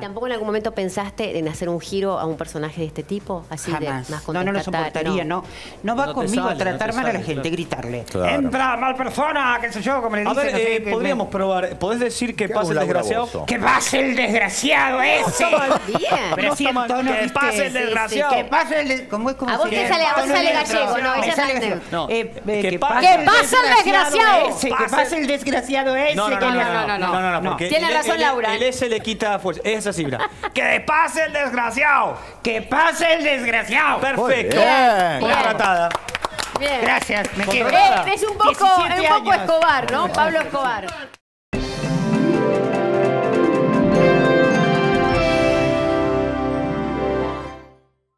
¿Tampoco en algún momento pensaste en hacer un giro a un personaje de este tipo? Así Jamás. de más no, no lo soportaría, no. No va No te conmigo a sale, tratar mal a la gente, claro. gritarle. Claro. Entra mal persona, qué sé yo, como le A dicen. ver, no sé, eh, podríamos probar. ¿Podés decir que haga el desgraciado? ¡Que pase el desgraciado ese! Bien. Pero No así está el mal. tono, Que pase el desgraciado. Que pase el... ¿Cómo es como A vos te sale- a gallego, ¿no? Ella. Eh, eh, Que pase pase ¡Que pase el desgraciado! ese, que Pase- pase el desgraciado ese. No, no, no, no, no, Tiene el- razón, el- Laura. El S le quita fuerza. Es ¡Que pase el desgraciado! Que pase el desgraciado. Perfecto. bien. Contratada. Bien. Gracias, me quedo. Eh, es un poco, 17 es un poco. Escobar, ¿no? Pablo Escobar.